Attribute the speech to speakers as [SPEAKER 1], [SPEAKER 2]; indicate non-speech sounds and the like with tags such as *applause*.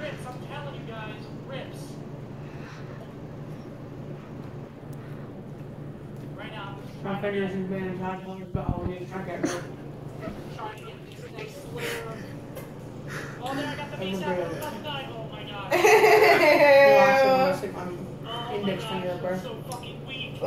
[SPEAKER 1] rips, I'm telling you guys, rips. Right now,
[SPEAKER 2] My fingers
[SPEAKER 1] get,
[SPEAKER 2] and but I'll to get
[SPEAKER 1] trying to get this next layer. Oh, there, I got the out Oh my god. *laughs*
[SPEAKER 3] Ew.
[SPEAKER 1] Oh,
[SPEAKER 2] index finger, bro.
[SPEAKER 1] So fucking weak.